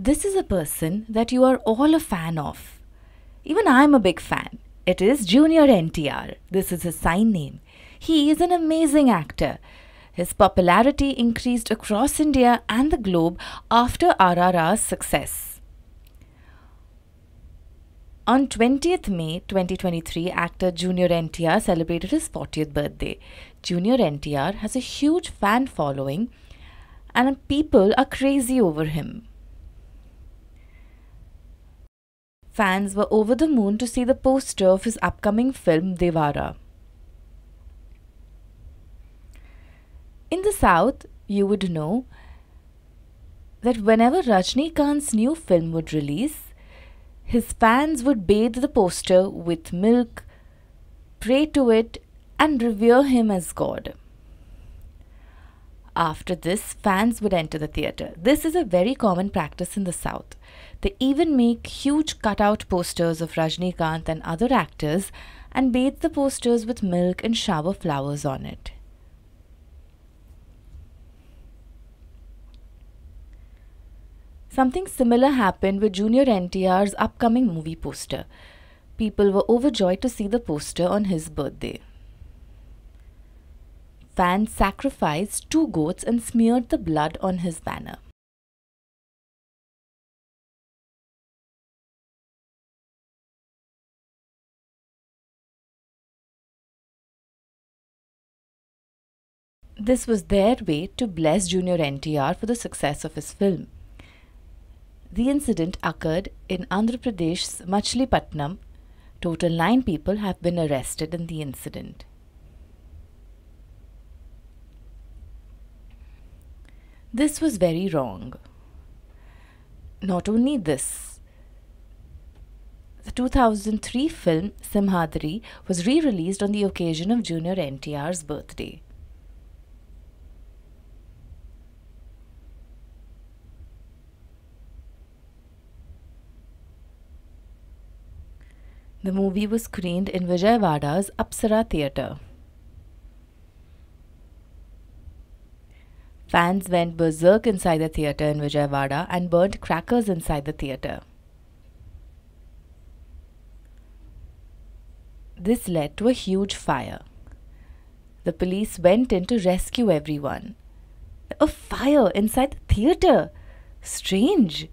This is a person that you are all a fan of. Even I'm a big fan. It is Junior NTR. This is his sign name. He is an amazing actor. His popularity increased across India and the globe after RRR's success. On 20th May 2023, actor Junior NTR celebrated his 40th birthday. Junior NTR has a huge fan following and people are crazy over him. Fans were over the moon to see the poster of his upcoming film Devara. In the South, you would know that whenever Rajnikant's new film would release, his fans would bathe the poster with milk, pray to it, and revere him as God. After this, fans would enter the theatre. This is a very common practice in the South. They even make huge cutout posters of Rajnikant and other actors and bathe the posters with milk and shower flowers on it. Something similar happened with Junior NTR's upcoming movie poster. People were overjoyed to see the poster on his birthday. Fans sacrificed two goats and smeared the blood on his banner. This was their way to bless Junior NTR for the success of his film. The incident occurred in Andhra Pradesh's Machilipatnam. Total nine people have been arrested in the incident. This was very wrong. Not only this, the 2003 film Simhadri was re released on the occasion of Junior NTR's birthday. The movie was screened in Vijayawada's Apsara Theatre. Fans went berserk inside the theatre in Vijayawada and burnt crackers inside the theatre. This led to a huge fire. The police went in to rescue everyone. A fire inside the theatre! Strange!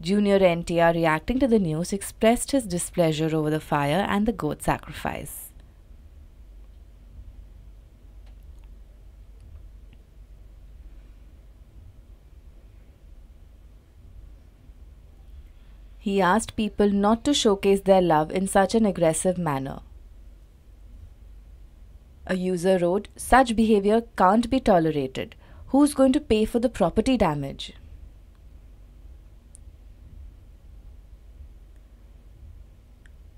Junior NTR, reacting to the news, expressed his displeasure over the fire and the goat sacrifice. He asked people not to showcase their love in such an aggressive manner. A user wrote, Such behavior can't be tolerated. Who's going to pay for the property damage?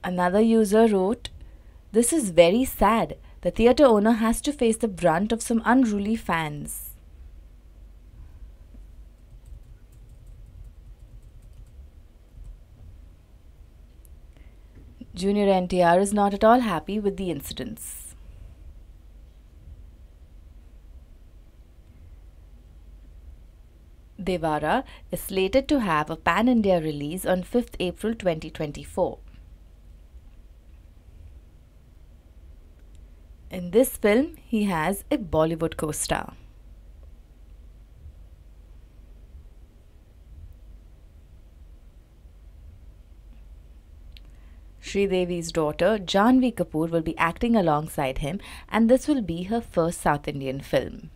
Another user wrote, This is very sad. The theatre owner has to face the brunt of some unruly fans. Junior NTR is not at all happy with the incidents. Devara is slated to have a pan India release on 5th April 2024. In this film, he has a Bollywood co star. Devi's daughter, Janhvi Kapoor, will be acting alongside him, and this will be her first South Indian film.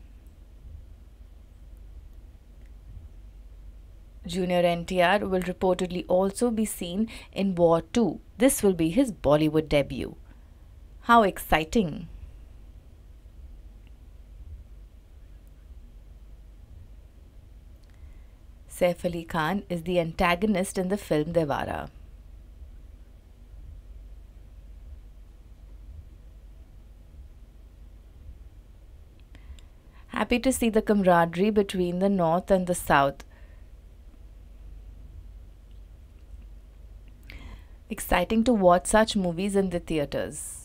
Junior NTR will reportedly also be seen in War 2. This will be his Bollywood debut. How exciting! Saif Ali Khan is the antagonist in the film Devara. Happy to see the camaraderie between the North and the South. Exciting to watch such movies in the theatres.